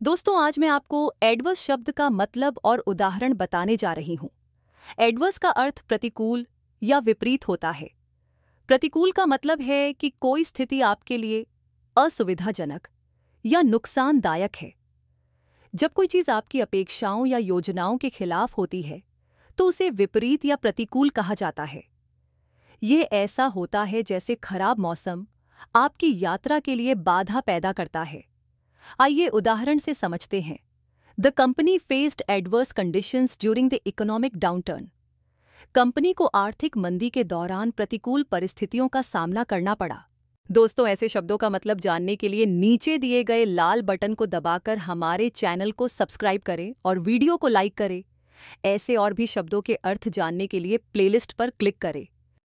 दोस्तों, आज मैं आपको एडवर्स शब्द का मतलब और उदाहरण बताने जा रही हूँ। एडवर्स का अर्थ प्रतिकूल या विपरीत होता है। प्रतिकूल का मतलब है कि कोई स्थिति आपके लिए असुविधाजनक या नुकसानदायक है। जब कोई चीज़ आपकी अपेक्षाओं या योजनाओं के खिलाफ होती है तो उसे विपरीत या प्रतिकूल कहा जाता है। यह ऐसा होता है जैसे खराब मौसम आपकी यात्रा के लिए बाधा पैदा करता है। आइए उदाहरण से समझते हैं। The company faced adverse conditions during the economic downturn company को आर्थिक मंदी के दौरान प्रतिकूल परिस्थितियों का सामना करना पड़ा। दोस्तों, ऐसे शब्दों का मतलब जानने के लिए नीचे दिए गए लाल बटन को दबाकर हमारे चैनल को सब्सक्राइब करें और वीडियो को लाइक करें। ऐसे और भी शब्दों के अर्थ जानने के लिए प्लेलिस्ट पर क्लिक करें।